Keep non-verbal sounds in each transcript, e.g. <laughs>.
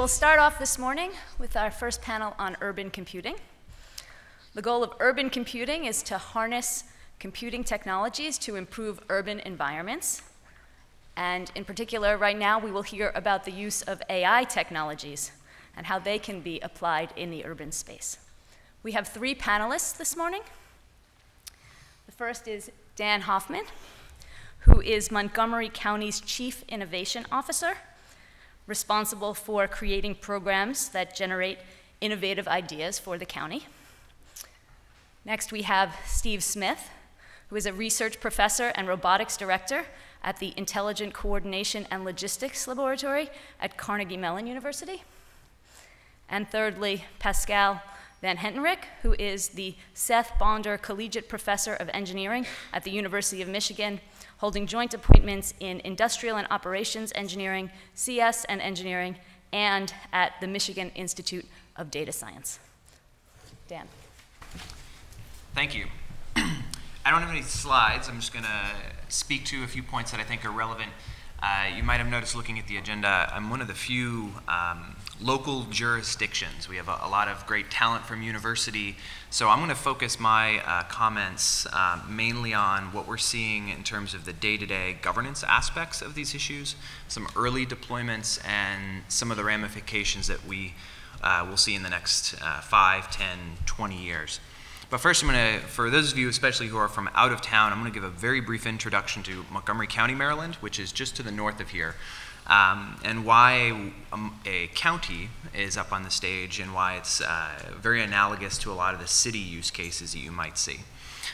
we'll start off this morning with our first panel on urban computing. The goal of urban computing is to harness computing technologies to improve urban environments. And in particular, right now, we will hear about the use of AI technologies and how they can be applied in the urban space. We have three panelists this morning. The first is Dan Hoffman, who is Montgomery County's Chief Innovation Officer responsible for creating programs that generate innovative ideas for the county. Next, we have Steve Smith, who is a research professor and robotics director at the Intelligent Coordination and Logistics Laboratory at Carnegie Mellon University. And thirdly, Pascal Van Hentenryck, who is the Seth Bonder Collegiate Professor of Engineering at the University of Michigan holding joint appointments in industrial and operations engineering, CS and engineering, and at the Michigan Institute of Data Science. Dan. Thank you. <clears throat> I don't have any slides. I'm just going to speak to a few points that I think are relevant. Uh, you might have noticed looking at the agenda, I'm one of the few um, local jurisdictions. We have a, a, lot of great talent from university. So I'm going to focus my uh, comments uh, mainly on what we're seeing in terms of the day-to-day -day governance aspects of these issues, some early deployments, and some of the ramifications that we uh, will see in the next uh, 5, 10, 20 years. But first, I'm going to, for those of you especially who are from out of town, I'm going to give a very brief introduction to Montgomery County, Maryland, which is just to the north of here um, and why um, a county is up on the stage and why it's uh, very analogous to a lot of the city use cases that you might see.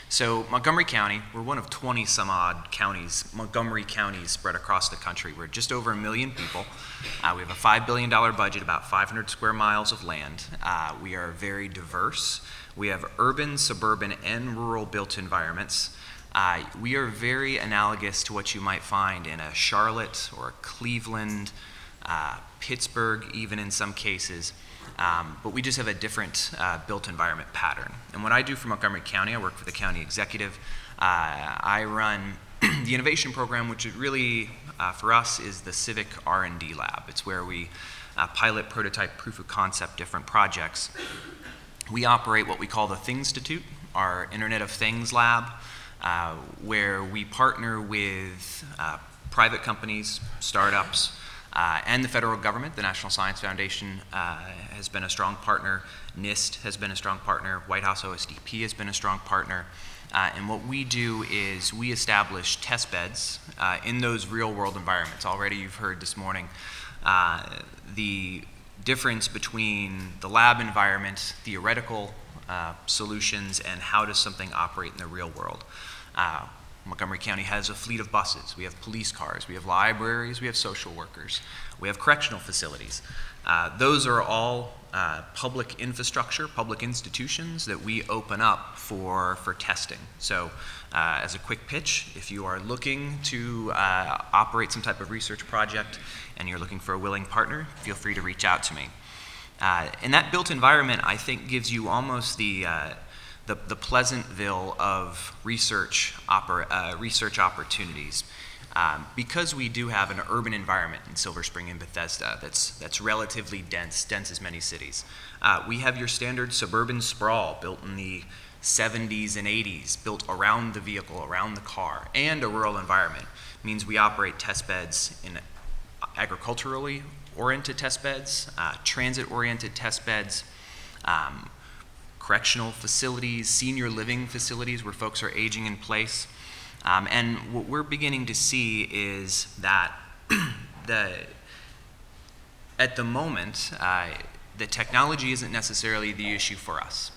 So Montgomery County, we're one of 20 some odd counties, Montgomery counties spread across the country. We're just over a million people. Uh, we have a $5 billion budget, about 500 square miles of land. Uh, we are very diverse. We have urban, suburban, and rural built environments. Uh, we are very analogous to what you might find in a Charlotte or a Cleveland, uh, Pittsburgh, even in some cases. Um, but we just have a different uh, built environment pattern. And what I do for Montgomery County, I work for the county executive. Uh, I run <clears throat> the innovation program, which really uh, for us is the civic R&D lab. It's where we uh, pilot, prototype, proof of concept different projects. We operate what we call the Thingstitute, our Internet of Things lab. Uh, where we partner with uh, private companies, startups, uh, and the federal government. The National Science Foundation uh, has been a strong partner. NIST has been a strong partner. White House OSTP has been a strong partner. Uh, and what we do is we establish test beds in those real world environments. Already you've heard this morning the difference between the lab environment, theoretical uh, solutions and how does something operate in the real world. Uh, Montgomery County has a fleet of buses. We have police cars. We have libraries. We have social workers. We have correctional facilities. Uh, those are all uh, public infrastructure, public institutions that we open up for, for testing. So uh, as a quick pitch, if you are looking to uh, operate some type of research project and you're looking for a willing partner, feel free to reach out to me. Uh, and that built environment, I think, gives you almost the, uh, the, the, Pleasantville of research, oper, uh, research opportunities. Um, because we do have an urban environment in Silver Spring and Bethesda that's, that's relatively dense, dense as many cities. Uh, we have your standard suburban sprawl built in the 70s and 80s, built around the vehicle, around the car, and a rural environment. It means we operate test beds in agriculturally oriented test beds, uh, transit oriented test beds, um, correctional facilities, senior living facilities where folks are aging in place. Um, and what we're beginning to see is that <clears throat> the, at the moment, uh, the technology isn't necessarily the issue for us.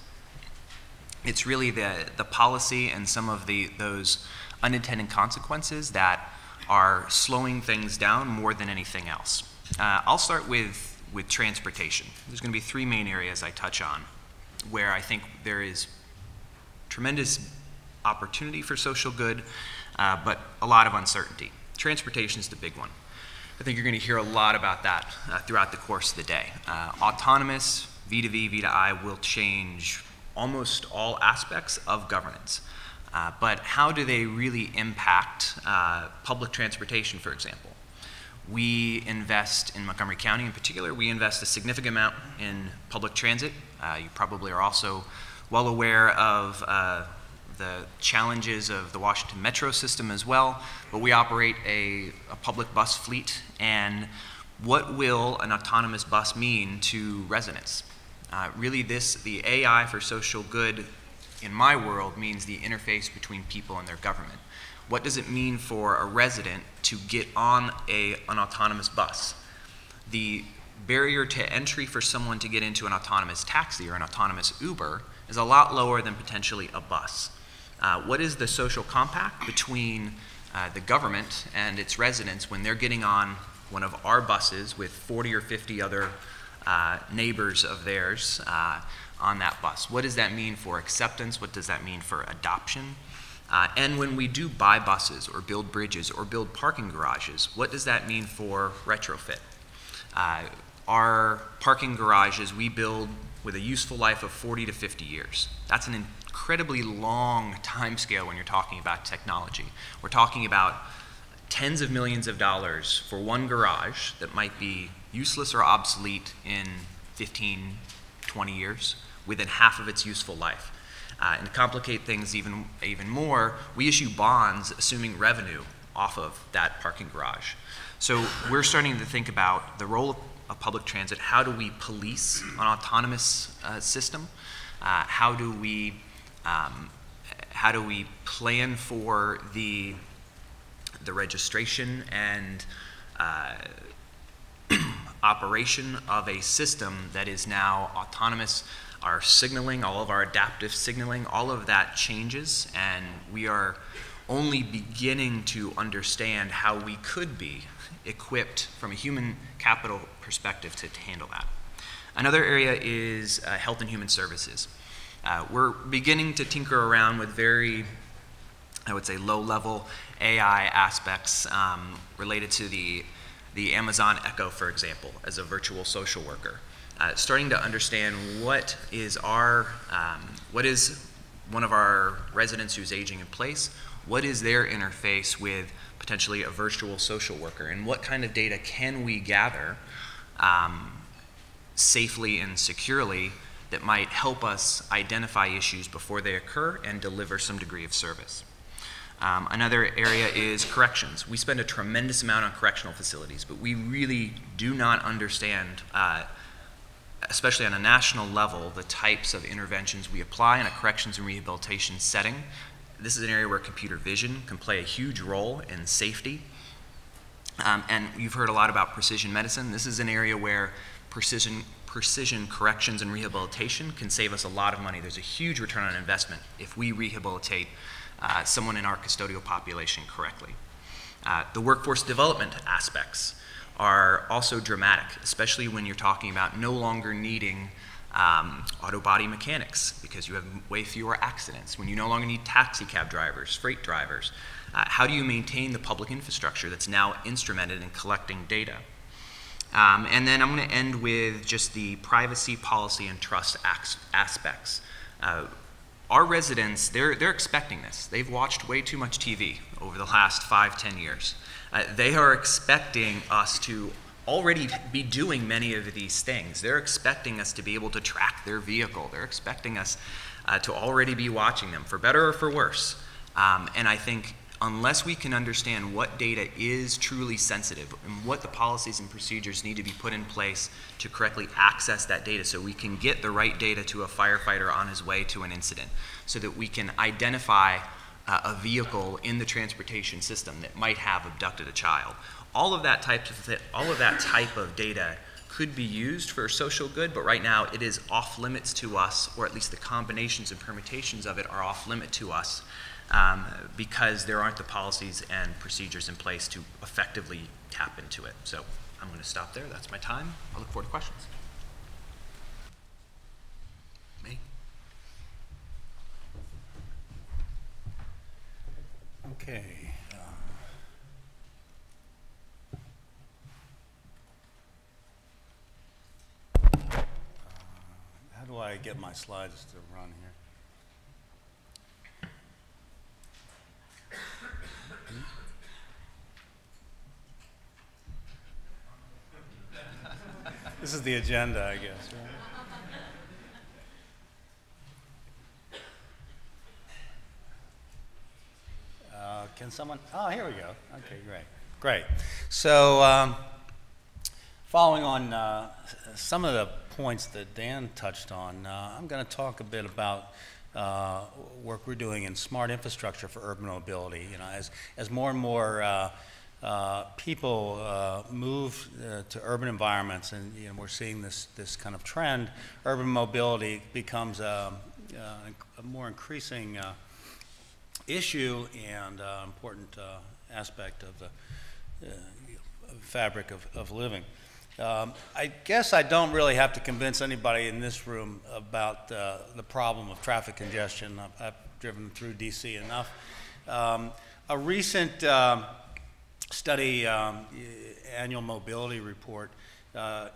It's really the, the policy and some of the, those unintended consequences that are slowing things down more than anything else. Uh, I'll start with, with transportation. There's going to be three main areas I touch on where I think there is tremendous opportunity for social good, uh, but a lot of uncertainty. Transportation is the big one. I think you're going to hear a lot about that uh, throughout the course of the day. Uh, autonomous V2V, V2I will change almost all aspects of governance. Uh, but how do they really impact uh, public transportation, for example? We invest in Montgomery County in particular, we invest a significant amount in public transit. Uh, you probably are also well aware of uh, the challenges of the Washington Metro system as well, but we operate a, a public bus fleet. And what will an autonomous bus mean to residents? Uh, really, this, the AI for social good in my world means the interface between people and their government. What does it mean for a resident to get on a, an autonomous bus? The barrier to entry for someone to get into an autonomous taxi or an autonomous Uber is a lot lower than potentially a bus. Uh, what is the social compact between uh, the government and its residents when they're getting on one of our buses with 40 or 50 other uh, neighbors of theirs uh, on that bus? What does that mean for acceptance? What does that mean for adoption? Uh, and when we do buy buses or build bridges or build parking garages, what does that mean for retrofit? Uh, our parking garages we build with a useful life of 40 to 50 years. That's an incredibly long time scale when you're talking about technology. We're talking about tens of millions of dollars for one garage that might be useless or obsolete in 15, 20 years, within half of its useful life. Uh, and to complicate things even, even more, we issue bonds assuming revenue off of that parking garage. So we're starting to think about the role of, public transit. How do we police an autonomous uh, system? Uh, how do we um, how do we plan for the the registration and uh, <clears throat> operation of a system that is now autonomous our signaling, all of our adaptive signaling, all of that changes, and we are only beginning to understand how we could be equipped from a human capital perspective to, handle that. Another area is uh, health and human services. Uh, we're beginning to tinker around with very, I would say, low level AI aspects um, related to the, the Amazon Echo, for example, as a virtual social worker uh, starting to understand what is our, um, what is one of our residents who's aging in place, what is their interface with potentially a virtual social worker, and what kind of data can we gather um, safely and securely that might help us identify issues before they occur and deliver some degree of service. Um, another area is corrections. We spend a tremendous amount on correctional facilities, but we really do not understand uh, especially on a national level, the types of interventions we apply in a corrections and rehabilitation setting. This is an area where computer vision can play a huge role in safety. Um, and you've heard a lot about precision medicine. This is an area where precision, precision corrections and rehabilitation can save us a lot of money. There's a huge return on investment if we rehabilitate uh, someone in our custodial population correctly. Uh, the workforce development aspects are also dramatic, especially when you're talking about no longer needing um, auto body mechanics because you have way fewer accidents, when you no longer need taxi cab drivers, freight drivers. Uh, how do you maintain the public infrastructure that's now instrumented in collecting data? Um, and then I'm going to end with just the privacy, policy, and trust aspects. Uh, our residents, they're, they're expecting this. They've watched way too much TV over the last five, ten years. Uh, they are expecting us to already be doing many of these things. They're expecting us to be able to track their vehicle. They're expecting us uh, to already be watching them, for better or for worse. Um, and I think unless we can understand what data is truly sensitive and what the policies and procedures need to be put in place to correctly access that data so we can get the right data to a firefighter on his way to an incident, so that we can identify uh, a vehicle in the transportation system that might have abducted a child. All of that type of all of that type of data could be used for social good, but right now it is off limits to us, or at least the combinations and permutations of it are off limit to us um, because there aren't the policies and procedures in place to effectively tap into it. So I'm going to stop there. That's my time. I look forward to questions. Me? Okay. uh, How do I get my slides to run here? This is the agenda, I guess. right? Uh, Can someone, oh, here we go. Okay, great. Great. So, um, following on uh, some of the points that Dan touched on, uh, I'm going to talk a bit about uh, work we're doing in smart infrastructure for urban mobility. You know, as, as more and more uh, uh, people uh, move uh, to urban environments, and you know, we're seeing this, this kind of trend, urban mobility becomes um, uh, a more increasing issue and uh, important uh, aspect of the uh, fabric of, of living. Um, I guess I don't really have to convince anybody in this room about uh, the problem of traffic congestion. I've, I've driven through DC enough. Um, a recent um, study, um, annual mobility report, uh,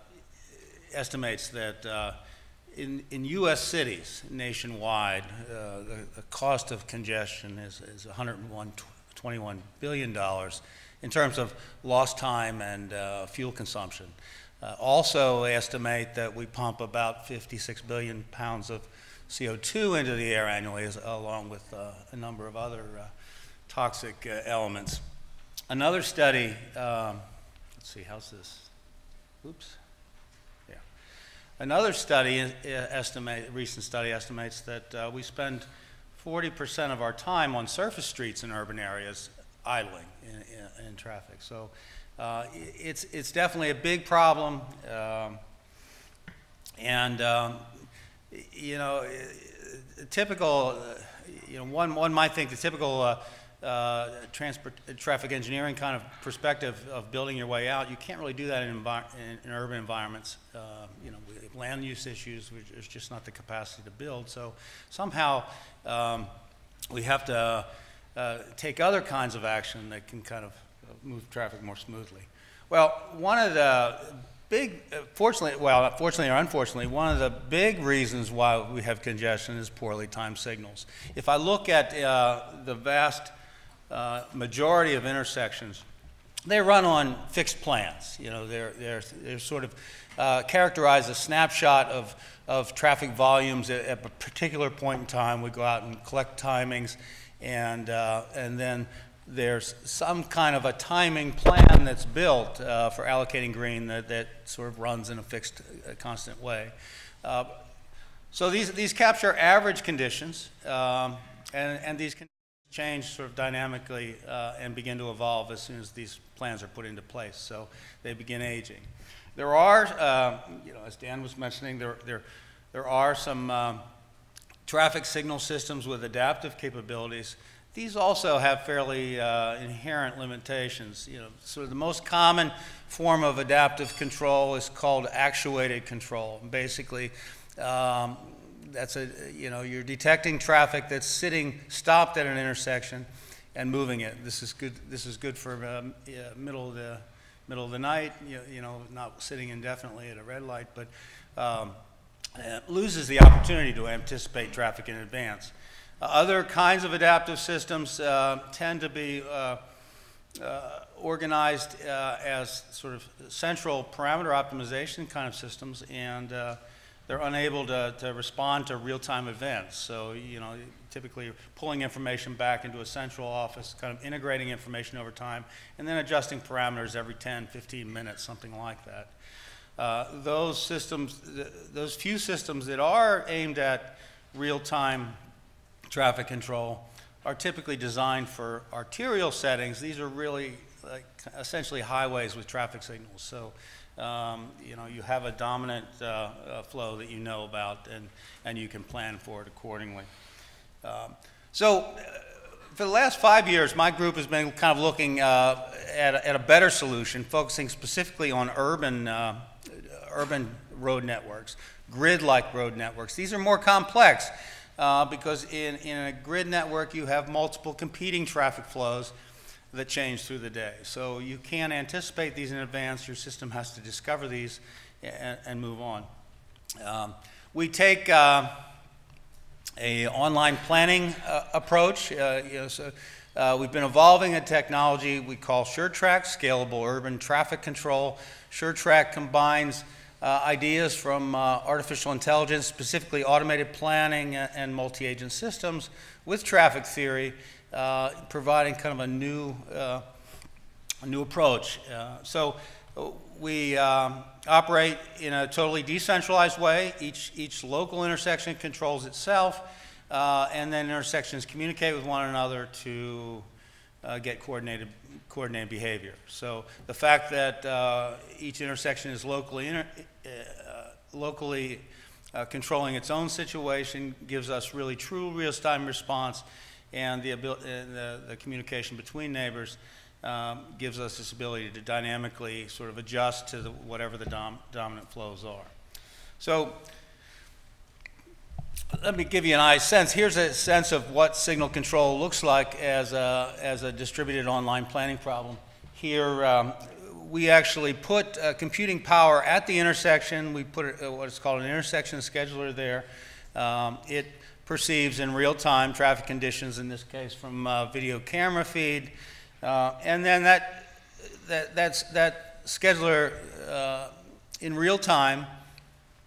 estimates that in, in U.S. cities nationwide, uh, the, the cost of congestion is, is 121 billion dollars in terms of lost time and uh, fuel consumption. Uh, also estimate that we pump about 56 billion pounds of CO2 into the air annually, as, along with uh, a number of other uh, toxic uh, elements. Another study, um, let's see, how's this? Oops. Another study uh, estimate, recent study estimates that uh, we spend 40% of our time on surface streets in urban areas idling in, in, in traffic. So uh, it's, it's definitely a big problem. Um, and, um, you know, typical, uh, you know, one, one might think the typical uh, uh, transport, traffic engineering kind of perspective of building your way out, you can't really do that in, in, in urban environments. Uh, you know, land use issues, which there's just not the capacity to build. So somehow um, we have to uh, take other kinds of action that can kind of move traffic more smoothly. Well, one of the big, uh, fortunately, well, fortunately or unfortunately, one of the big reasons why we have congestion is poorly timed signals. If I look at uh, the vast uh, majority of intersections, they run on fixed plans. You know, they're, they're, they're sort of uh, characterized a snapshot of, of traffic volumes at, at a particular point in time. We go out and collect timings, and, uh, and then there's some kind of a timing plan that's built uh, for allocating green that, that sort of runs in a fixed, uh, constant way. Uh, so these, these capture average conditions, um, and, and these change sort of dynamically uh, and begin to evolve as soon as these plans are put into place. So they begin aging. There are, uh, you know, as Dan was mentioning, there, there, there are some um, traffic signal systems with adaptive capabilities. These also have fairly uh, inherent limitations. You know, sort of the most common form of adaptive control is called actuated control. Basically, um, that's a you know you're detecting traffic that's sitting stopped at an intersection and moving it. This is good. This is good for um, yeah, middle of the middle of the night. You, you know, not sitting indefinitely at a red light, but um, loses the opportunity to anticipate traffic in advance. Uh, other kinds of adaptive systems uh, tend to be uh, uh, organized uh, as sort of central parameter optimization kind of systems, and they're unable to, to respond to real-time events. So, you know, typically pulling information back into a central office, kind of integrating information over time, and then adjusting parameters every 10, 15 minutes, something like that. Uh, those systems, th- those few systems that are aimed at real-time traffic control are typically designed for arterial settings. These are really like essentially highways with traffic signals. So, um, you know, you have a dominant uh, uh, flow that you know about and, and you can plan for it accordingly. Um, so, uh, for the last five years, my group has been kind of looking uh, at, a, at a better solution, focusing specifically on urban, uh, urban road networks, grid-like road networks. These are more complex uh, because in, in a grid network, you have multiple competing traffic flows that change through the day. So you can't anticipate these in advance. Your system has to discover these and, and move on. Um, we take uh, a online planning uh, approach. Uh, you know, so, uh, we've been evolving a technology we call Surtrac, Scalable Urban Traffic Control. Surtrac combines uh, ideas from uh, artificial intelligence, specifically automated planning and multi-agent systems with traffic theory, uh, providing kind of a new, uh, a new approach. Uh, So we um, operate in a totally decentralized way. Each, each local intersection controls itself, uh, and then intersections communicate with one another to get coordinated, coordinated behavior. So the fact that uh, each intersection is locally, inter- uh, locally uh, controlling its own situation gives us really true real-time response, and the, abil- and the, the communication between neighbors um, gives us this ability to dynamically sort of adjust to the, whatever the dom- dominant flows are. So let me give you an eye sense. Here's a sense of what signal control looks like as a, as a distributed online planning problem. Here, um, we actually put uh, computing power at the intersection. We put uh, what is called an intersection scheduler there. Um, it perceives in real time traffic conditions, in this case from uh, video camera feed. Uh, and then that, that, that's, that scheduler uh, in real time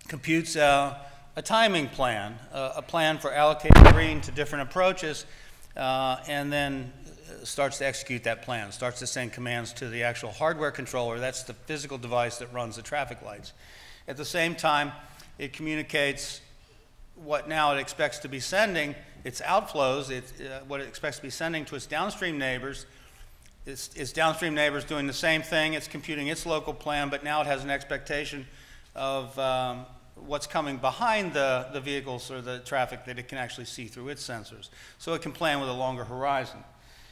computes uh, a timing plan, uh, a plan for allocating green to different approaches, and then starts to execute that plan, starts to send commands to the actual hardware controller, that's the physical device that runs the traffic lights. At the same time, it communicates what now it expects to be sending, its outflows, it, uh, what it expects to be sending to its downstream neighbors, its, its downstream neighbors doing the same thing. It's computing its local plan, but now it has an expectation of um, what's coming behind the, the vehicles or the traffic that it can actually see through its sensors. So it can plan with a longer horizon.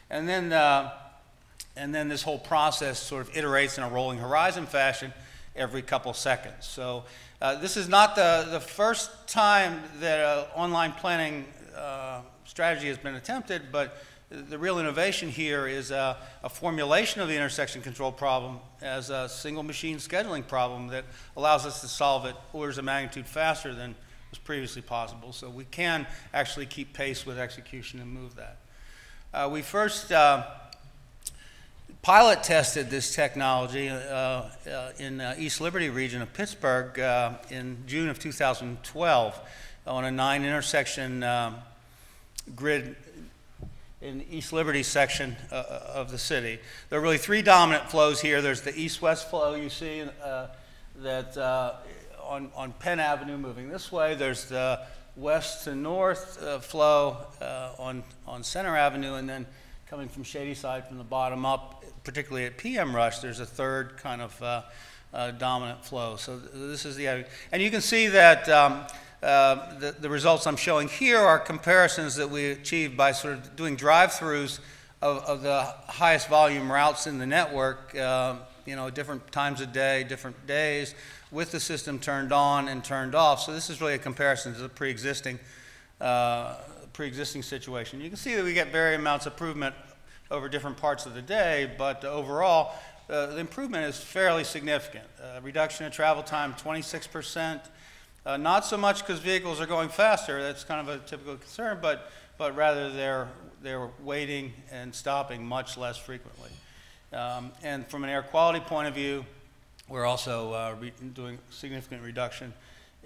And then, uh, and then this whole process sort of iterates in a rolling horizon fashion every couple seconds. So uh, this is not the, the first time that an online planning uh, strategy has been attempted, but the real innovation here is a, a formulation of the intersection control problem as a single machine scheduling problem that allows us to solve it orders of magnitude faster than was previously possible. So we can actually keep pace with execution and move that. Uh, we first uh, pilot tested this technology uh, uh, in uh, East Liberty region of Pittsburgh uh, in June of 2012 on a nine intersection um, grid in the East Liberty section uh, of the city. There are really three dominant flows here. There's the east-west flow you see that on, on Penn Avenue moving this way. There's the west to north flow on, on Centre Avenue, and then coming from Shadyside from the bottom up, particularly at PM Rush, there's a third kind of uh, uh, dominant flow. So th- this is the, and you can see that um, uh, the, the results I'm showing here are comparisons that we achieved by sort of doing drive-throughs of, of the highest volume routes in the network, uh, you know, different times of day, different days, with the system turned on and turned off. So this is really a comparison to the pre-existing, uh, pre-existing situation. You can see that we get varying amounts of improvement over different parts of the day, but overall, uh, the improvement is fairly significant. Uh, reduction in travel time, 26 percent. Uh, not so much because vehicles are going faster, that's kind of a typical concern, but, but rather they're, they're waiting and stopping much less frequently. Um, and from an air quality point of view, we're also uh, doing significant reduction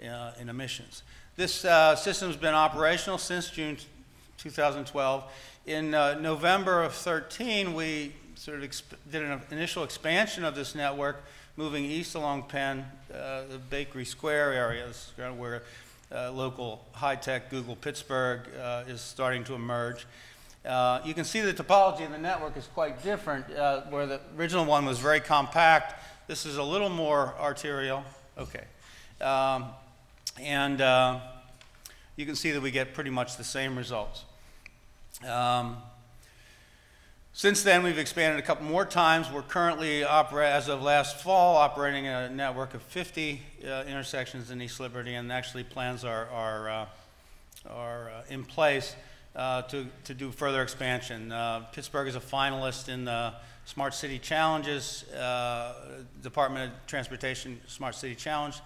uh, in emissions. This uh, system's been operational since June 2012. In uh, November of 13, we sort of did an initial expansion of this network moving east along Penn, uh, the Bakery Square area, this is kind of where uh, local high-tech Google Pittsburgh uh, is starting to emerge. Uh, you can see the topology of the network is quite different, where the original one was very compact. This is a little more arterial. Okay. Um, and uh, you can see that we get pretty much the same results. Um, since then, we've expanded a couple more times. We're currently, as of last fall, operating a network of 50 uh, intersections in East Liberty, and actually plans are, are, uh, are uh, in place uh, to, to do further expansion. Uh, Pittsburgh is a finalist in the Smart City Challenges, uh, Department of Transportation Smart City Challenge,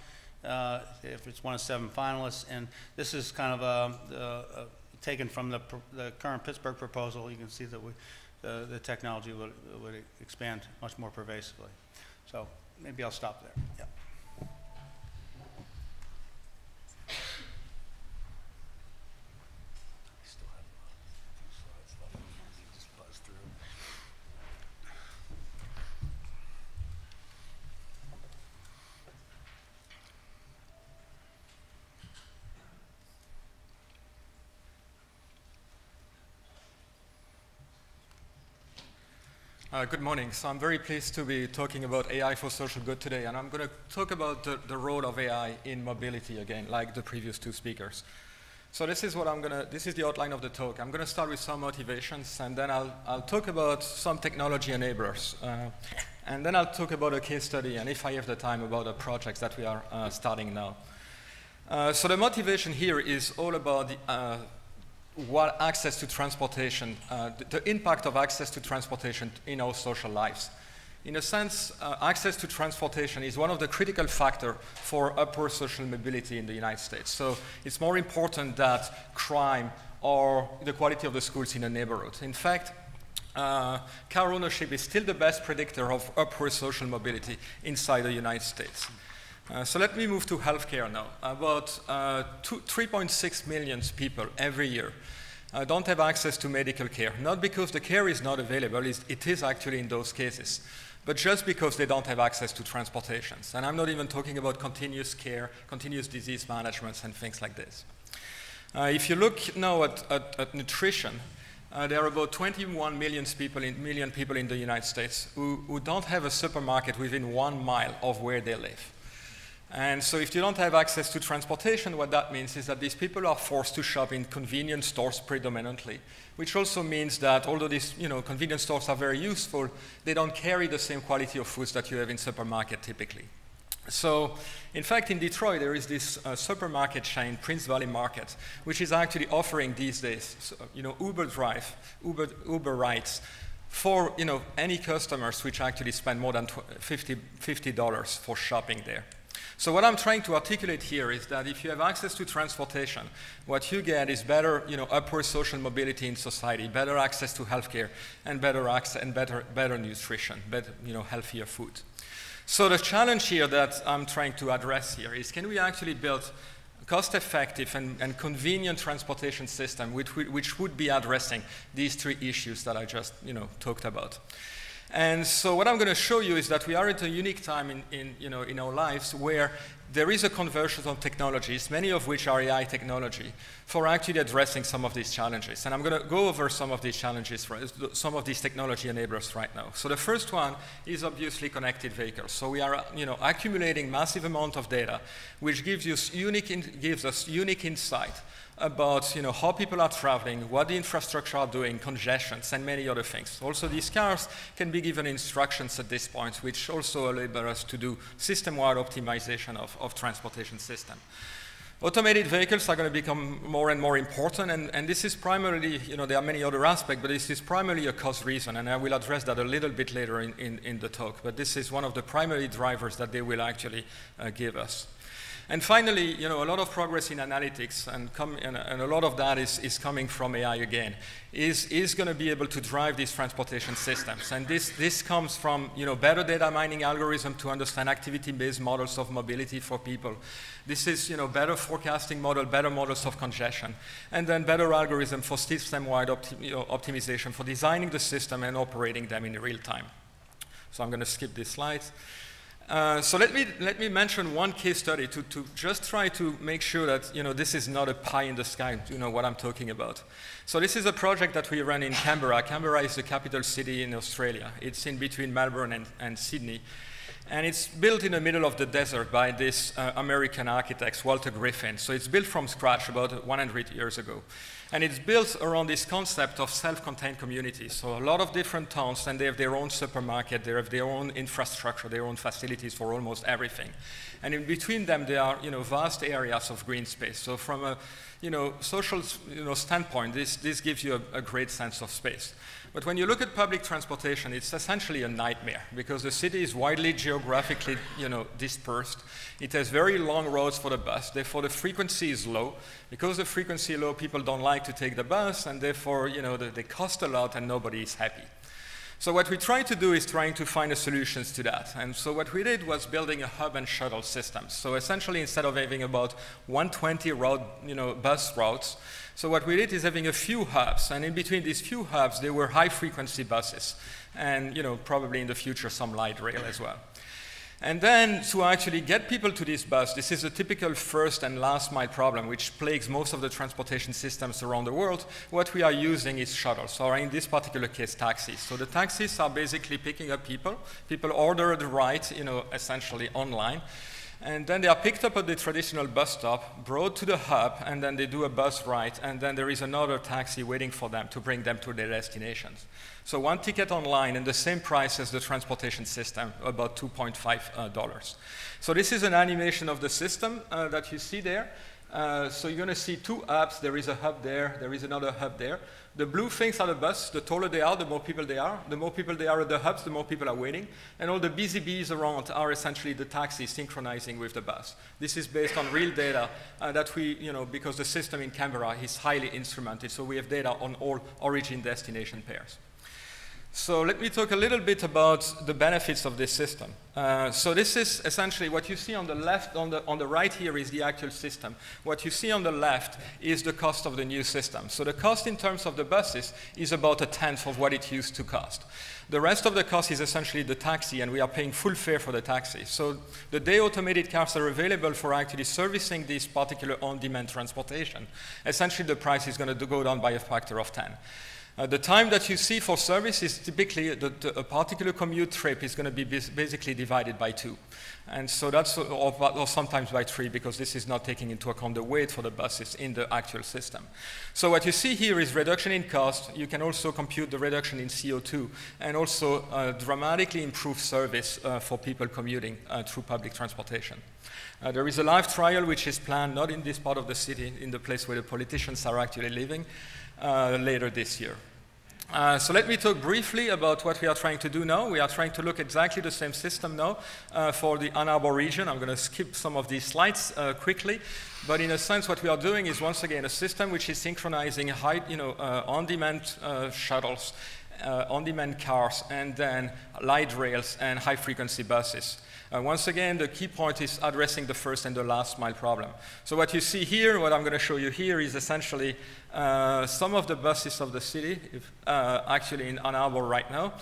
uh, if it's one of seven finalists. And this is kind of a, a, a taken from the, the current Pittsburgh proposal. You can see that we, the, the technology would, would expand much more pervasively. So maybe I'll stop there. Uh, good morning. So I'm very pleased to be talking about AI for social good today, and I'm going to talk about the, the role of AI in mobility again, like the previous two speakers. So this is what I'm going to, this is the outline of the talk. I'm going to start with some motivations, and then I'll, I'll talk about some technology enablers. Uh, and then I'll talk about a case study, and if I have the time, about the projects that we are uh, starting now. Uh, so the motivation here is all about the, uh, what access to transportation, uh, the, the, impact of access to transportation in our social lives. In a sense, uh, access to transportation is one of the critical factors for upward social mobility in the United States. So it's more important than crime or the quality of the schools in a neighborhood. In fact, uh, car ownership is still the best predictor of upward social mobility inside the United States. Uh, so let me move to healthcare now. About uh, 3.6 million people every year uh, don't have access to medical care, not because the care is not available, it is actually in those cases, but just because they don't have access to transportations. And I'm not even talking about continuous care, continuous disease management, and things like this. Uh, if you look now at, at, at nutrition, uh, there are about 21 million people, in, million people in the United States who, who don't have a supermarket within one mile of where they live. And so if you don't have access to transportation, what that means is that these people are forced to shop in convenience stores predominantly, which also means that although these you know, convenience stores are very useful, they don't carry the same quality of foods that you have in supermarket typically. So, in fact, in Detroit, there is this uh, supermarket chain, Prince Valley Market, which is actually offering these days, so, you know, Uber Drive, Uber, Uber rides for, you know, any customers which actually spend more than $50, $50 for shopping there. So what I'm trying to articulate here is that if you have access to transportation, what you get is better, you know, upward social mobility in society, better access to healthcare, and better access and better, better nutrition, better, you know, healthier food. So the challenge here that I'm trying to address here is can we actually build cost-effective and, and, convenient transportation system which, which would be addressing these three issues that I just, you know, talked about. And so what I'm going to show you is that we are at a unique time in, in, you know, in our lives where there is a convergence of technologies, many of which are AI technology, for actually addressing some of these challenges. And I'm going to go over some of these challenges, some of these technology enablers right now. So the first one is obviously connected vehicles. So we are you know, accumulating massive amount of data, which gives, you unique gives us unique insight about you know, how people are traveling, what the infrastructure are doing, congestions, and many other things. Also, these cars can be given instructions at this point, which also enable us to do system-wide optimization of, of transportation system. Automated vehicles are going to become more and more important, and, and, this is primarily, you know, there are many other aspects, but this is primarily a cost reason, and I will address that a little bit later in, in, in the talk, but this is one of the primary drivers that they will actually uh, give us. And finally, you know, a lot of progress in analytics, and, and, and a lot of that is, is coming from AI again, is, is going to be able to drive these transportation systems. And this, this comes from, you know, better data mining algorithms to understand activity-based models of mobility for people. This is, you know, better forecasting model, better models of congestion, and then better algorithm for system-wide opti you know, optimization for designing the system and operating them in real time. So I'm going to skip these slides. Uh, so let me, let me mention one case study to, to just try to make sure that you know, this is not a pie in the sky, you know what I'm talking about. So this is a project that we run in Canberra. Canberra is the capital city in Australia. It's in between Melbourne and, and Sydney. And it's built in the middle of the desert by this uh, American architect, Walter Griffin. So it's built from scratch about 100 years ago. And it's built around this concept of self-contained communities. So a lot of different towns, and they have their own supermarket, they have their own infrastructure, their own facilities for almost everything. And in between them, there are you know, vast areas of green space. So from a you know, social you know, standpoint, this, this gives you a, a great sense of space. But when you look at public transportation, it's essentially a nightmare because the city is widely geographically you know, dispersed. It has very long roads for the bus, therefore the frequency is low. Because the frequency is low, people don't like to take the bus, and therefore you know, they cost a lot and nobody is happy. So what we try to do is trying to find solutions to that. And so what we did was building a hub and shuttle system. So essentially, instead of having about 120 route, you know, bus routes, so what we did is having a few hubs, and in between these few hubs, there were high-frequency buses, and you know, probably in the future some light rail as well. And then to actually get people to this bus, this is a typical first and last mile problem which plagues most of the transportation systems around the world. What we are using is shuttles, or in this particular case, taxis. So the taxis are basically picking up people. People order the ride, you know, essentially online. And then they are picked up at the traditional bus stop, brought to the hub, and then they do a bus ride, and then there is another taxi waiting for them to bring them to their destinations. So one ticket online and the same price as the transportation system, about $2.5. Uh, so this is an animation of the system uh, that you see there. Uh, so you're going to see two hubs. There is a hub there. There is another hub there. The blue things are the bus. The taller they are, the more people they are. The more people they are at the hubs, the more people are waiting. And all the busy bees around are essentially the taxis synchronizing with the bus. This is based on real data uh, that we, you know, because the system in Canberra is highly instrumented, so we have data on all origin-destination pairs. So let me talk a little bit about the benefits of this system. Uh, so this is essentially what you see on the left, on the, on the right here is the actual system. What you see on the left is the cost of the new system. So the cost in terms of the buses is about a tenth of what it used to cost. The rest of the cost is essentially the taxi, and we are paying full fare for the taxi. So the day automated cars are available for actually servicing this particular on-demand transportation. Essentially, the price is going to go down by a factor of 10. Uh, the time that you see for service is typically the, the, a particular commute trip is going to be basically divided by two. And so that's, or, or, sometimes by three, because this is not taking into account the weight for the buses in the actual system. So what you see here is reduction in cost. You can also compute the reduction in CO2 and also uh, dramatically improve service uh, for people commuting uh, through public transportation. Uh, there is a live trial which is planned not in this part of the city, in the place where the politicians are actually living, later this year. Uh, so let me talk briefly about what we are trying to do now. We are trying to look exactly the same system now uh, for the Ann Arbor region. I'm going to skip some of these slides uh, quickly, but in a sense, what we are doing is once again a system which is synchronizing high, you know, uh, on-demand uh, shuttles, on-demand cars, and then light rails and high-frequency buses. Uh, once again, the key point is addressing the first and the last mile problem. So what you see here, what I'm going to show you here is essentially uh, some of the buses of the city, if, uh, actually in Ann Arbor right now.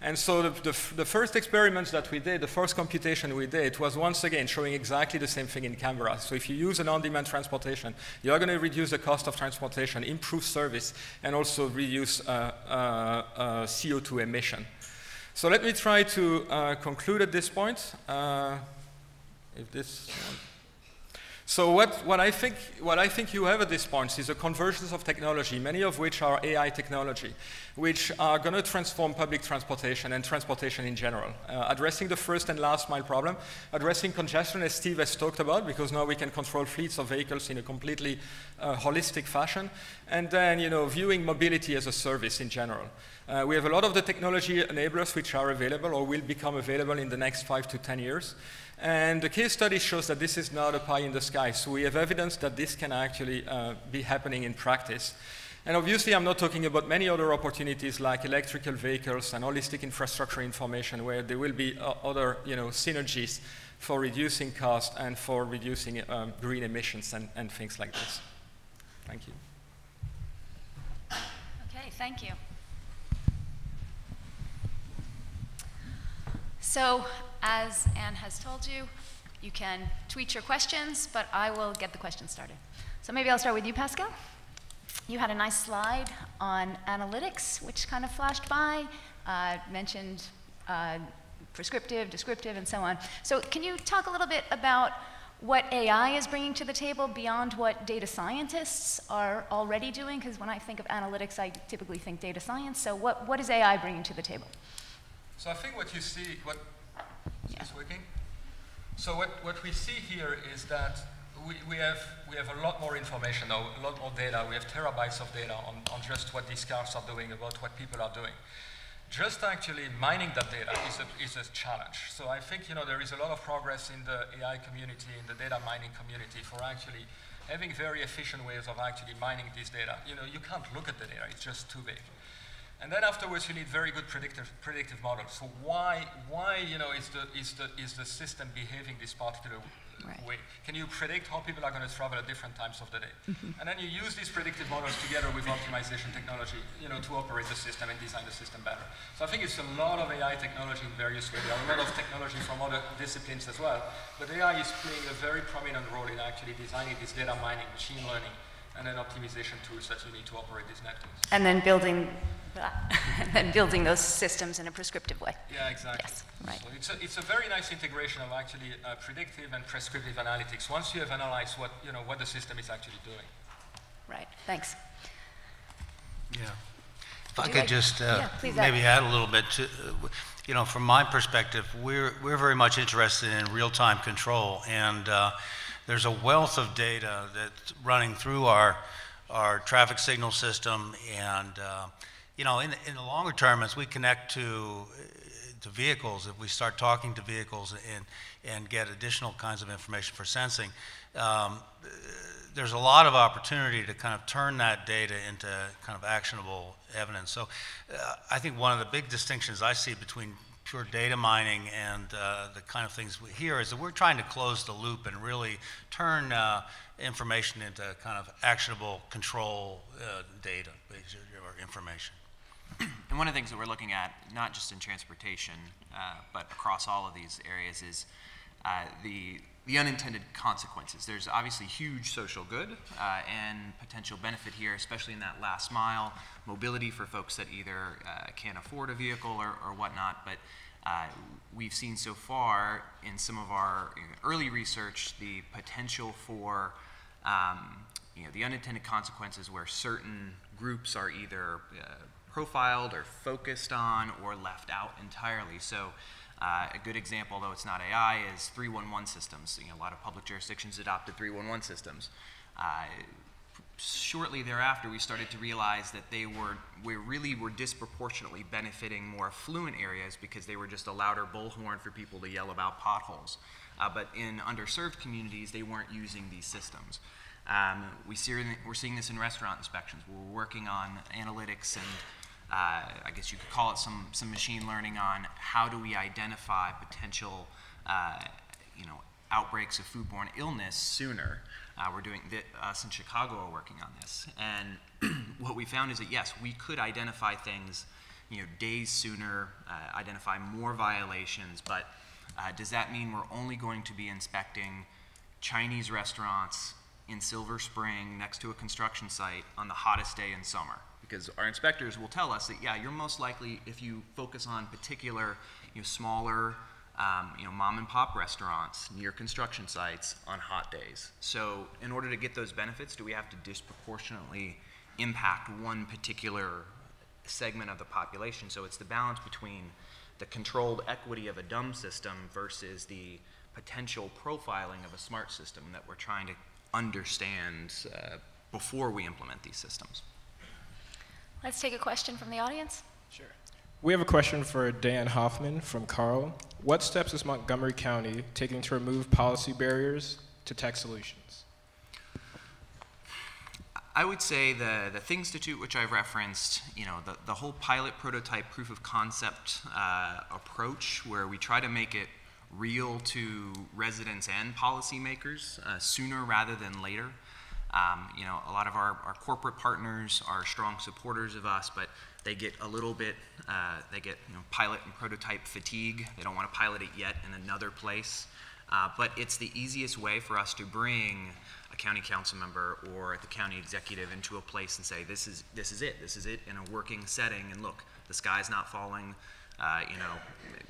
And so the, the, the, first experiments that we did, the first computation we did, was once again showing exactly the same thing in Canberra. So if you use an on-demand transportation, you're going to reduce the cost of transportation, improve service, and also reduce uh, uh, uh CO2 emission. So let me try to uh, conclude at this point. Uh, if this so what, what, I think, what I think you have at this point is a convergence of technology, many of which are AI technology, which are going to transform public transportation and transportation in general, uh, addressing the first and last mile problem, addressing congestion, as Steve has talked about, because now we can control fleets of vehicles in a completely uh, holistic fashion, and then you know, viewing mobility as a service in general. Uh, we have a lot of the technology enablers which are available or will become available in the next five to 10 years. And the case study shows that this is not a pie in the sky. So we have evidence that this can actually uh, be happening in practice. And obviously, I'm not talking about many other opportunities like electrical vehicles and holistic infrastructure information where there will be uh, other you know, synergies for reducing cost and for reducing um, green emissions and, and things like this. Thank you. Okay, thank you. So as Anne has told you, you can tweet your questions, but I will get the questions started. So maybe I'll start with you, Pascal. You had a nice slide on analytics, which kind of flashed by, uh, mentioned uh, prescriptive, descriptive, and so on. So can you talk a little bit about what AI is bringing to the table beyond what data scientists are already doing? Because when I think of analytics, I typically think data science. So what, what is AI bringing to the table? So I think what you see, what is yeah. this working? So what, what we see here is that we, we, have, we have a lot more information now, a lot more data. We have terabytes of data on, on just what these cars are doing, about what people are doing. Just actually mining that data is a, is a challenge. So I think you know, there is a lot of progress in the AI community, in the data mining community for actually having very efficient ways of actually mining this data. You know, you can't look at the data, it's just too big. And then afterwards, you need very good predictive, predictive models. So why, why you know, is the, is, the, is the system behaving this particular Right. way? Can you predict how people are going to travel at different times of the day? Mm-hmm. And then you use these predictive models together with optimization technology, you know, to operate the system and design the system better. So I think it's a lot of AI technology in various ways. There are a lot of technology from other disciplines as well. But AI is playing a very prominent role in actually designing this data mining, machine learning, and then optimization tools that you need to operate these networks. And then building, and <laughs> then building those systems in a prescriptive way. Yeah, exactly. Yes, right. So it's a, it's a very nice integration of actually uh, predictive and prescriptive analytics once you have analyzed what, you know, what the system is actually doing. Right, thanks. Yeah. If I could like- just uh, Yeah, please add. maybe add a little bit to, uh, you know, from my perspective, we're, we're very much interested in real-time control, and uh, there's a wealth of data that's running through our, our traffic signal system, and, uh, you know, in, in the longer term, as we connect to, uh, to vehicles, if we start talking to vehicles and, and get additional kinds of information for sensing, um, there's a lot of opportunity to kind of turn that data into kind of actionable evidence. So uh, I think one of the big distinctions I see between pure data mining and uh, the kind of things we hear is that we're trying to close the loop and really turn uh, information into kind of actionable control uh, data or information. And one of the things that we're looking at, not just in transportation, uh, but across all of these areas, is uh, the, the unintended consequences. There's obviously huge social good uh, and potential benefit here, especially in that last mile mobility for folks that either uh, can't afford a vehicle or, or whatnot. But uh, we've seen so far in some of our early research the potential for um, you know, the unintended consequences where certain groups are either uh, profiled or focused on or left out entirely. So uh, a good example, though it's not AI, is 311 systems. You know, a lot of public jurisdictions adopted 311 systems. Uh, shortly thereafter, we started to realize that they were, we really were disproportionately benefiting more affluent areas because they were just a louder bullhorn for people to yell about potholes. Uh, but in underserved communities, they weren't using these systems. Um, we see, we're seeing this in restaurant inspections. We're working on analytics and uh, I guess you could call it some, some machine learning on how do we identify potential, uh, you know, outbreaks of foodborne illness sooner. Uh, we're doing th- us in Chicago are working on this, and <clears throat> what we found is that yes, we could identify things, you know, days sooner, uh, identify more violations. But uh, does that mean we're only going to be inspecting Chinese restaurants in Silver Spring next to a construction site on the hottest day in summer? Because our inspectors will tell us that yeah, you're most likely if you focus on particular, you know, smaller, um, you know, mom and pop restaurants near construction sites on hot days. So in order to get those benefits, do we have to disproportionately impact one particular segment of the population? So it's the balance between the controlled equity of a dumb system versus the potential profiling of a smart system that we're trying to understand uh, before we implement these systems. Let's take a question from the audience. Sure. We have a question for Dan Hoffman from Carl. What steps is Montgomery County taking to remove policy barriers to tech solutions? I would say the, the Thingstitute, which I've referenced, you know, the, the whole pilot prototype proof of concept uh, approach where we try to make it real to residents and policymakers uh, sooner rather than later. Um, you know, a lot of our, our corporate partners are strong supporters of us, but they get a little bit, uh, they get you know, pilot and prototype fatigue. They don't want to pilot it yet in another place. Uh, but it's the easiest way for us to bring a county council member or the county executive into a place and say, this is, this is it, this is it in a working setting, and look, the sky's not falling, uh, you know,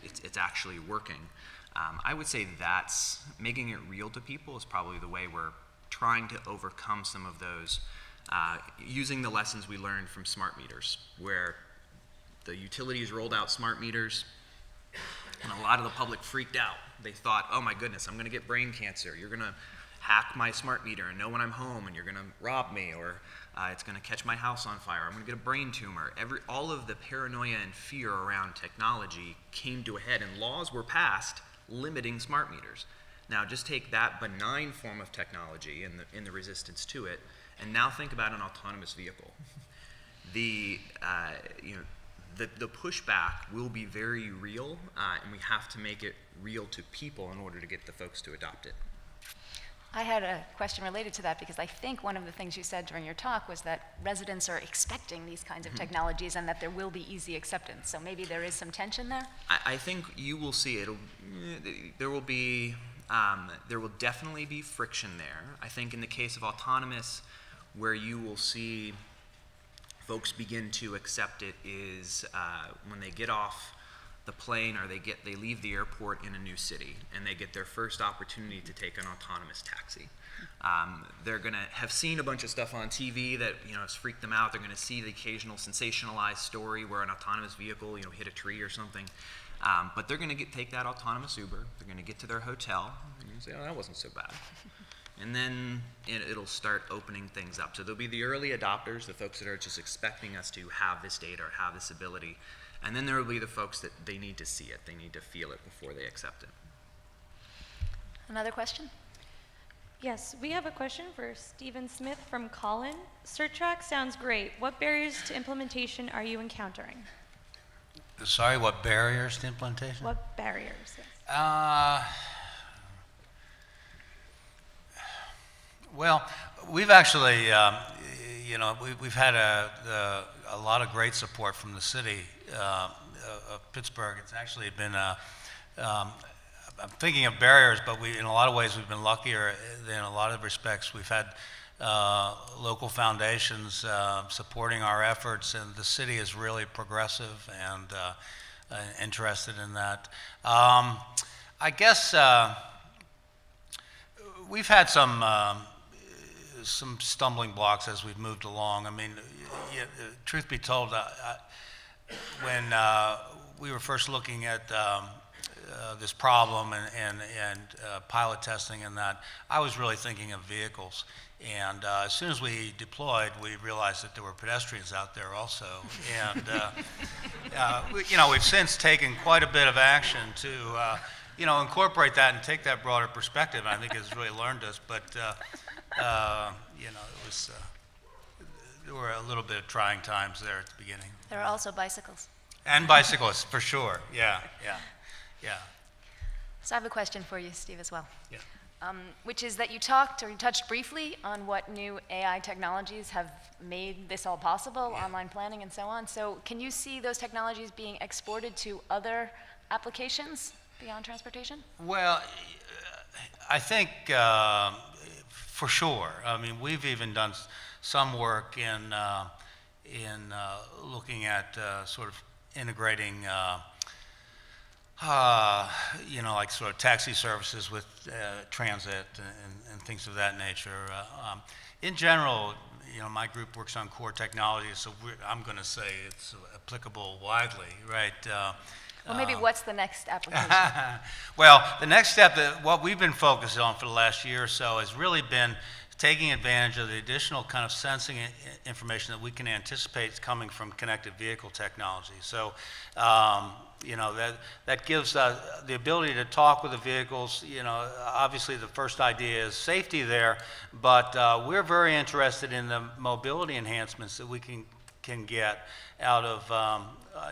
it's, it's actually working. Um, I would say that's, making it real to people is probably the way we're trying to overcome some of those uh, using the lessons we learned from smart meters, where the utilities rolled out smart meters, and a lot of the public freaked out. They thought, oh my goodness, I'm going to get brain cancer. You're going to hack my smart meter and know when I'm home, and you're going to rob me, or uh, it's going to catch my house on fire. I'm going to get a brain tumor. Every, all of the paranoia and fear around technology came to a head, and laws were passed limiting smart meters. Now, just take that benign form of technology and the, and the resistance to it, and now think about an autonomous vehicle. <laughs> The, uh, you know, the, the pushback will be very real, uh, and we have to make it real to people in order to get the folks to adopt it. I had a question related to that because I think one of the things you said during your talk was that residents are expecting these kinds of technologies and that there will be easy acceptance. So maybe there is some tension there? I, I think you will see it'll eh, there will be um, there will definitely be friction there. I think in the case of autonomous, where you will see folks begin to accept it is uh, when they get off the plane or they get they leave the airport in a new city and they get their first opportunity to take an autonomous taxi. Um, they're going to have seen a bunch of stuff on TV that you know has freaked them out. They're going to see the occasional sensationalized story where an autonomous vehicle you know hit a tree or something. Um, but they're going to take that autonomous Uber. They're going to get to their hotel and you say, "Oh, that wasn't so bad." and then it, it'll start opening things up. So there'll be the early adopters, the folks that are just expecting us to have this data or have this ability, and then there will be the folks that they need to see it, they need to feel it before they accept it. Another question? Yes, we have a question for Stephen Smith from Colin. Surtrac sounds great. What barriers to implementation are you encountering? Sorry, what barriers to implementation? What barriers? Yes. Uh, well, we've actually, um, you know, we, we've had a, a, a lot of great support from the city uh, of Pittsburgh. It's actually been a, um, I'm thinking of barriers, but we, in a lot of ways, we've been luckier in a lot of respects. We've had uh, local foundations uh, supporting our efforts, and the city is really progressive and uh, uh interested in that. Um, I guess uh, we've had some some stumbling blocks as we've moved along. I mean, yeah, truth be told, uh, when we were first looking at um, uh, this problem and, and, and uh, pilot testing and that, I was really thinking of vehicles. And uh, as soon as we deployed, we realized that there were pedestrians out there also. And, uh, <laughs> uh, we, you know, we've since taken quite a bit of action to, you know, incorporate that and take that broader perspective. And I think it's really learned us. But, you know, it was, there were a little bit of trying times there at the beginning. There are also bicycles. And bicyclists, for sure. Yeah, yeah. Yeah. So I have a question for you, Steve, as well. Yeah. Um, which is that you talked or you touched briefly on what new AI technologies have made this all possible, Yeah. online planning and so on. So can you see those technologies being exported to other applications beyond transportation? Well, I think uh, for sure. I mean, we've even done some work in uh, in uh, looking at uh, sort of integrating uh, you know, like sort of taxi services with uh, transit and, and, things of that nature. Uh, um, in general, you know, my group works on core technology, so I'm going to say it's applicable widely, right? Uh, well, maybe um, what's the next application? <laughs> well, the next step, that what we've been focused on for the last year or so has really been taking advantage of the additional kind of sensing information that we can anticipate coming from connected vehicle technology. So, um, you know, that, that gives uh, the ability to talk with the vehicles. You know, obviously the first idea is safety there, but uh, we're very interested in the mobility enhancements that we can, can get out of, um, uh,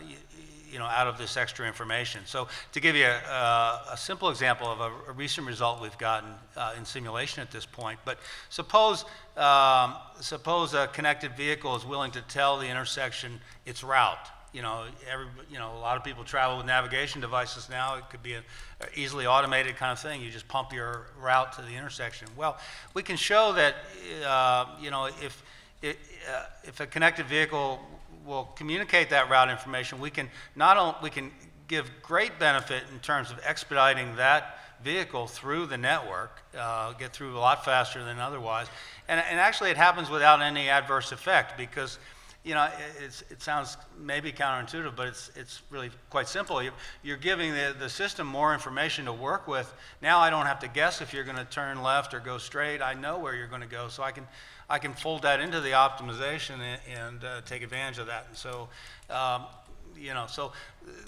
you know, out of this extra information. So to give you a, a simple example of a, a, recent result we've gotten uh, in simulation at this point, but suppose, um, suppose a connected vehicle is willing to tell the intersection its route. You know, every, you know, a lot of people travel with navigation devices now. It could be an easily automated kind of thing. You just pump your route to the intersection. Well, we can show that, uh, you know, if, it, uh, if a connected vehicle will communicate that route information, we can not only we can give great benefit in terms of expediting that vehicle through the network, uh, get through a lot faster than otherwise. And, and, actually, it happens without any adverse effect because, you know, it, it sounds maybe counterintuitive, but it's, it's really quite simple. You, you're giving the, the system more information to work with. Now I don't have to guess if you're going to turn left or go straight. I know where you're going to go, so I can I can fold that into the optimization and, and uh, take advantage of that. And so, um, you know, so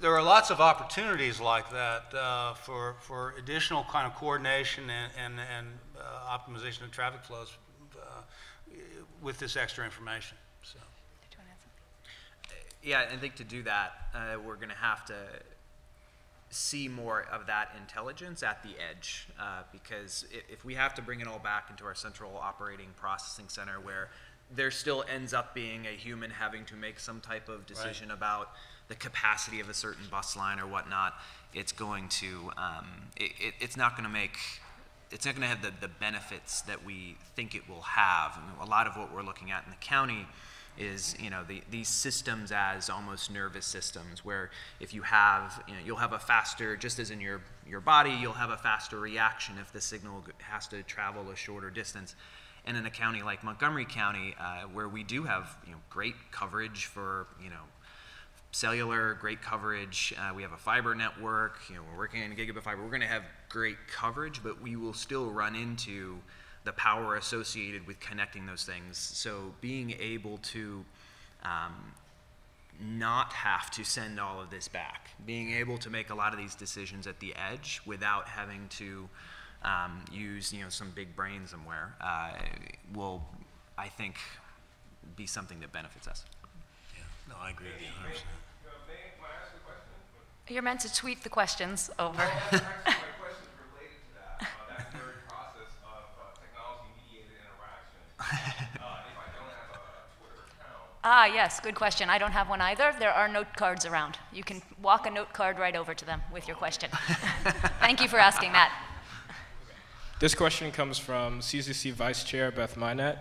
there are lots of opportunities like that uh, for, for additional kind of coordination and, and, and uh, optimization of traffic flows uh, with this extra information. Yeah, I think to do that, uh, we're going to have to see more of that intelligence at the edge. Uh, because if, if we have to bring it all back into our central operating processing center where there still ends up being a human having to make some type of decision about the capacity of a certain bus line or whatnot, it's going to, um, it, it, it's not going to make it's not going to have the, the benefits that we think it will have. I mean, a lot of what we're looking at in the county is, you know, the, these systems as almost nervous systems, where if you have, you know, you'll have a faster, just as in your, your body, you'll have a faster reaction if the signal has to travel a shorter distance. And in a county like Montgomery County, uh, where we do have, you know, great coverage for, you know, cellular, great coverage. Uh, we have a fiber network. You know, we're working on gigabit fiber. We're going to have great coverage, but we will still run into the power associated with connecting those things. So being able to um, not have to send all of this back, being able to make a lot of these decisions at the edge without having to um, use you know some big brain somewhere uh, will, I think, be something that benefits us. Yeah, No, I agree with you 100%. You're meant to tweet the questions over. <laughs> Ah, yes, good question. I don't have one either. There are note cards around. You can walk a note card right over to them with your question. <laughs> Thank you for asking that. This question comes from CCC Vice Chair Beth Mynatt.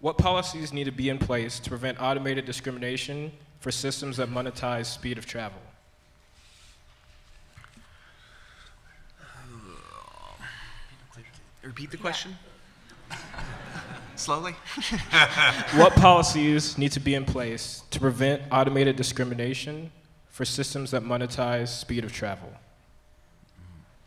What policies need to be in place to prevent automated discrimination for systems that monetize speed of travel? Repeat the question. Slowly. <laughs> What policies need to be in place to prevent automated discrimination for systems that monetize speed of travel?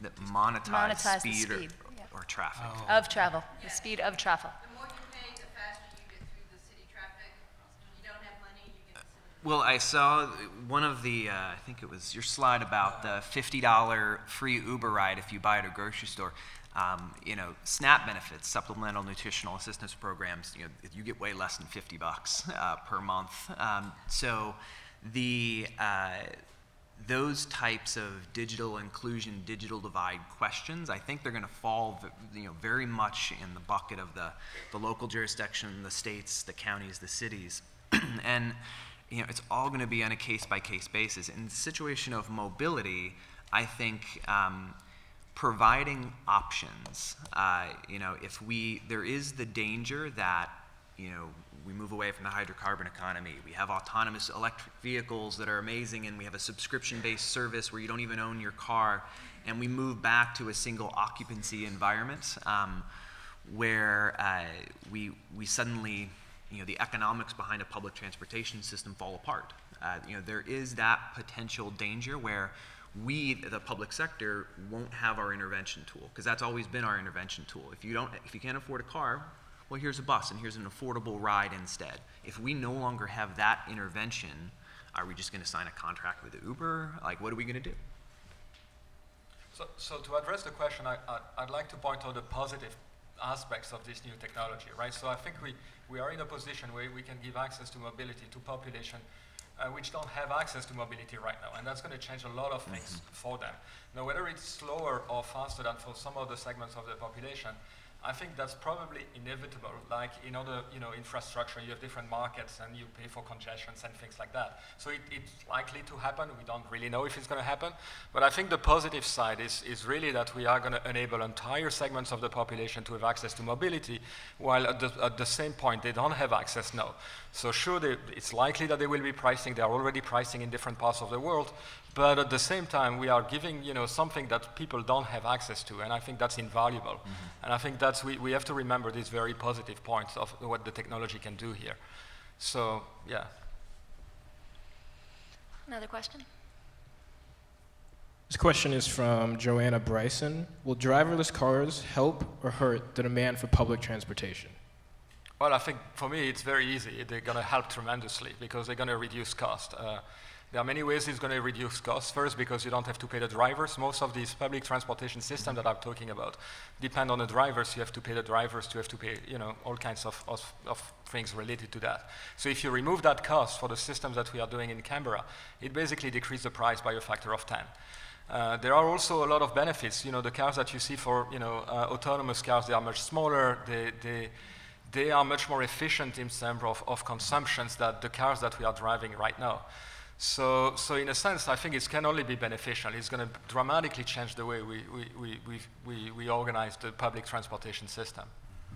that monetize, Monetize the speed, or- speed, yeah. Or, traffic. Of travel, the speed of travel. More you pay, the faster you get through the city traffic. When you don't have money, you get the city. Well, I saw one of the, uh, I think it was your slide about the $50 free Uber ride if you buy at a grocery store. Um, you know, SNAP benefits, supplemental nutritional assistance programs, you know, you get way less than 50 bucks <laughs> uh, per month. Um, so the, uh, those types of digital inclusion, digital divide questions, I think they're going to fall, you know, very much in the bucket of the, the local jurisdiction, the states, the counties, the cities, <clears throat> and you know, it's all going to be on a case-by-case basis. In the situation of mobility, I think um, providing options. Uh, you know, if we there is the danger that you know we move away from the hydrocarbon economy. We have autonomous electric vehicles that are amazing, and we have a subscription-based service where you don't even own your car, and we move back to a single occupancy environment um, where uh, we we suddenly you know the economics behind a public transportation system fall apart. Uh, you know there is that potential danger where we, the public sector, won't have our intervention tool because that's always been our intervention tool. If you don't, if you can't afford a car, well, here's a bus and here's an affordable ride instead. If we no longer have that intervention, are we just going to sign a contract with Uber? Like, what are we going to do? So, so to address the question, I, I, I'd like to point out the positive aspects of this new technology, right? So I think we, we are in a position where we can give access to mobility to population uh, which don't have access to mobility right now, and that's going to change a lot of things for them. Now, whether it's slower or faster than for some of the segments of the population, I think that's probably inevitable. Like in other, you know, infrastructure, you have different markets and you pay for congestions and things like that. So it, it's likely to happen. We don't really know if it's going to happen. But I think the positive side is, is really that we are going to enable entire segments of the population to have access to mobility, while at the, at the same point, they don't have access now. So sure, they, it's likely that they will be pricing. They are already pricing in different parts of the world. But at the same time, we are giving you know, something that people don't have access to, and I think that's invaluable. Mm-hmm. And I think that's, we, we have to remember these very positive points of what the technology can do here. So, yeah. Another question? This question is from Joanna Bryson. Will driverless cars help or hurt the demand for public transportation? Well, I think for me it's very easy. They're going to help tremendously because they're going to reduce cost. Uh, There are many ways it's going to reduce costs. First, because you don't have to pay the drivers. Most of these public transportation systems that I'm talking about depend on the drivers. You have to pay the drivers. You have to pay, you know, all kinds of, of, of things related to that. So if you remove that cost for the systems that we are doing in Canberra, it basically decreases the price by a factor of 10. Uh, there are also a lot of benefits. You know, the cars that you see for, you know, uh, autonomous cars, they are much smaller. They, they, they are much more efficient in terms of, of consumptions than the cars that we are driving right now. So, so in a sense, I think it can only be beneficial. It's going to dramatically change the way we, we, we, we, we, organize the public transportation system.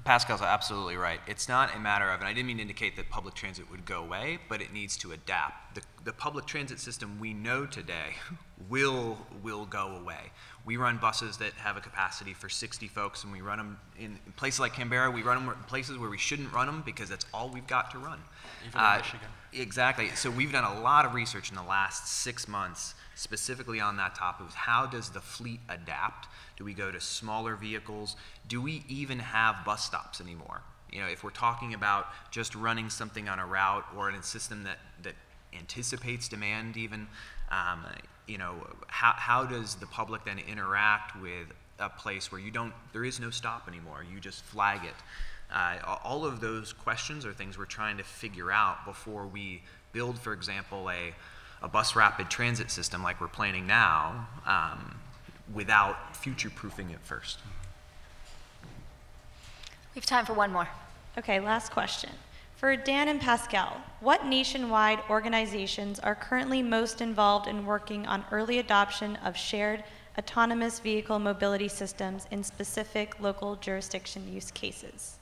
Pascal's absolutely right. It's not a matter of, and I didn't mean to indicate that public transit would go away, but it needs to adapt. The, the public transit system we know today <laughs> will, will go away. We run buses that have a capacity for 60 folks, and we run them in places like Canberra. We run them in places where we shouldn't run them because that's all we've got to run. Even in Michigan. Exactly. So we've done a lot of research in the last six months specifically on that topic. How does the fleet adapt? Do we go to smaller vehicles? Do we even have bus stops anymore? You know, if we're talking about just running something on a route or in a system that, that anticipates demand even, um, you know, how, how does the public then interact with a place where you don't, there is no stop anymore, you just flag it? Uh, all of those questions are things we're trying to figure out before we build, for example, a, a bus rapid transit system like we're planning now um, without future proofing it first. We have time for one more. Okay, last question. For Dan and Pascal, what nationwide organizations are currently most involved in working on early adoption of shared autonomous vehicle mobility systems in specific local jurisdiction use cases?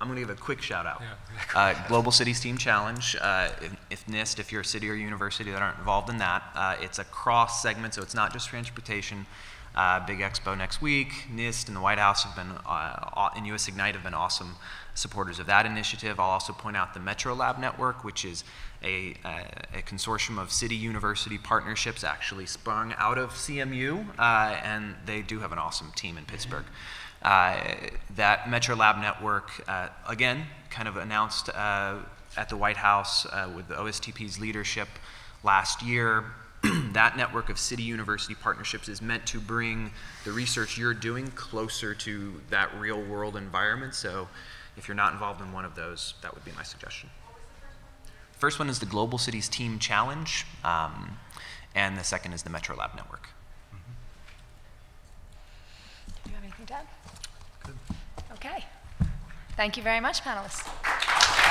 I'm going to give a quick shout out. <laughs> Uh, Global Cities Team Challenge. Uh, if, if NIST, if you're a city or university that aren't involved in that, uh, it's a cross segment, so it's not just transportation. Uh, big expo next week. NIST and the White House have been, uh, and US Ignite have been awesome supporters of that initiative. I'll also point out the Metro Lab Network, which is a, a, a consortium of city university partnerships actually sprung out of CMU, uh, and they do have an awesome team in Pittsburgh. Uh, that Metro Lab network, uh, again, kind of announced uh, at the White House with the OSTP's leadership last year. <clears throat> that network of city university partnerships is meant to bring the research you're doing closer to that real world environment. So if you're not involved in one of those, that would be my suggestion. First one is the Global Cities Team Challenge, um, and the second is the Metro Lab Network. Thank you very much, panelists.